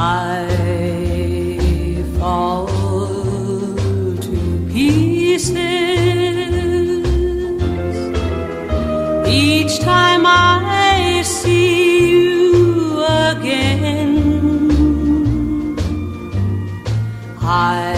I fall to pieces each time I see you again. I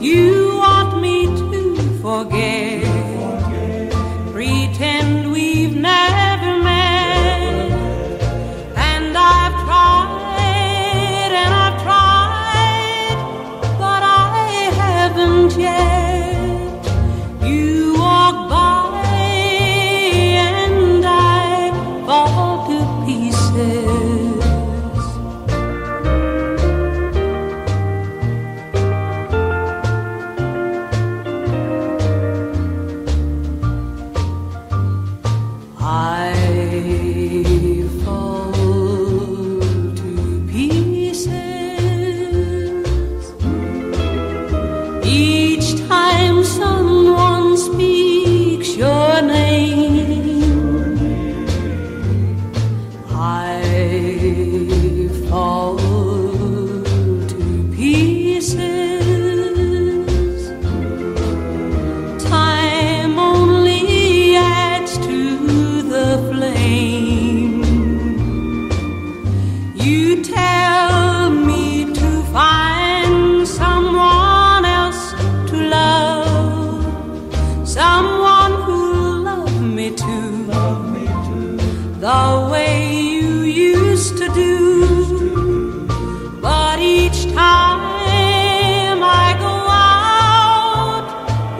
You want me to forget. I the way you used to do. But each time I go out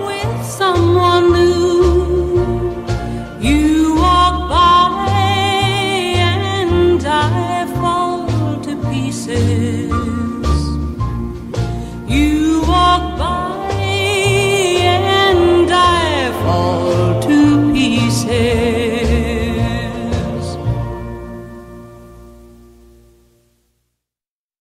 with someone new, you walk by and I fall to pieces.